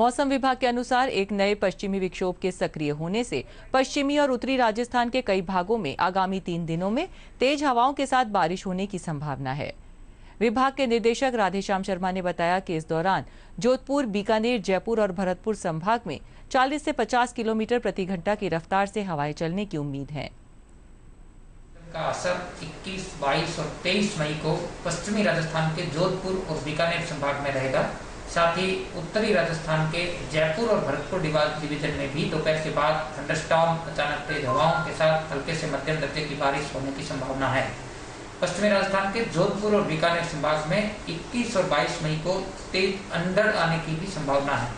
मौसम विभाग के अनुसार एक नए पश्चिमी विक्षोभ के सक्रिय होने से पश्चिमी और उत्तरी राजस्थान के कई भागों में आगामी तीन दिनों में तेज हवाओं के साथ बारिश होने की संभावना है। विभाग के निदेशक राधेश्याम शर्मा ने बताया कि इस दौरान जोधपुर बीकानेर जयपुर और भरतपुर संभाग में 40 से 50 किलोमीटर प्रति घंटा की रफ्तार से हवाएँ चलने की उम्मीद है। का असर 21, 22 और 23 मई को पश्चिमी राजस्थान के जोधपुर और बीकानेर संभाग में रहेगा। साथ ही उत्तरी राजस्थान के जयपुर और भरतपुर डिवीज़न में भी दोपहर के बाद थंडरस्टॉर्म अचानक तेज हवाओं के साथ हल्के से मध्यम दर्जे की बारिश होने की संभावना है। पश्चिमी राजस्थान के जोधपुर और बीकानेर संभाग में 21 और 22 मई को तेज अंदर आने की भी संभावना है।